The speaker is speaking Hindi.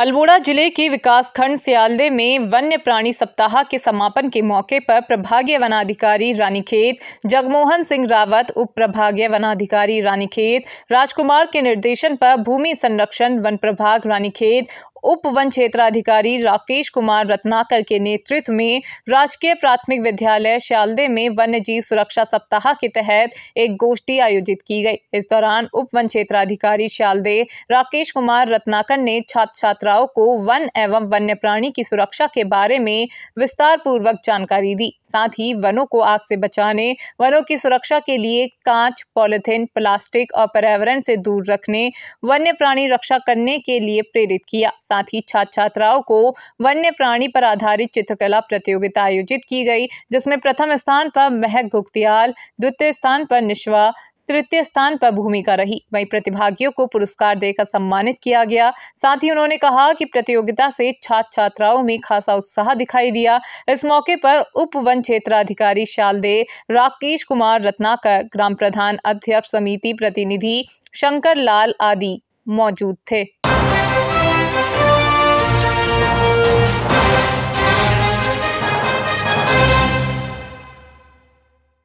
अल्मोड़ा ज़िले के विकासखंड सियालदे में वन्य प्राणी सप्ताह के समापन के मौके पर प्रभागीय वनाधिकारी रानीखेत, जगमोहन सिंह रावत, उप प्रभागीय वनाधिकारी रानीखेत, राजकुमार के निर्देशन पर भूमि संरक्षण, वन प्रभाग रानीखेत उप वन क्षेत्राधिकारी राकेश कुमार रत्नाकर के नेतृत्व में राजकीय प्राथमिक विद्यालय श्यालदे में वन्य जीव सुरक्षा सप्ताह के तहत एक गोष्ठी आयोजित की गई। इस दौरान उप वन क्षेत्राधिकारी श्यालदे राकेश कुमार रत्नाकर ने छात्र छात्राओं को वन एवं वन्य प्राणी की सुरक्षा के बारे में विस्तार पूर्वक जानकारी दी। साथ ही वनों को आग से बचाने, वनों की सुरक्षा के लिए कांच, पॉलिथिन, प्लास्टिक और पर्यावरण से दूर रखने वन्य प्राणी रक्षा करने के लिए प्रेरित किया। साथ ही छात्र छात्राओं को वन्य प्राणी पर आधारित चित्रकला प्रतियोगिता आयोजित की गई, जिसमें प्रथम स्थान पर महक गुख्तियाल द्वितीय स्थान पर निश्वा, तृतीय स्थान पर भूमिका रही। वहीं प्रतिभागियों को पुरस्कार देकर सम्मानित किया गया। साथ ही उन्होंने कहा कि प्रतियोगिता से छात्र छात्राओं में खासा उत्साह दिखाई दिया। इस मौके पर उप वन क्षेत्राधिकारी शालदे, राकेश कुमार रत्नाकर, ग्राम प्रधान अध्यक्ष समिति प्रतिनिधि शंकर लाल आदि मौजूद थे।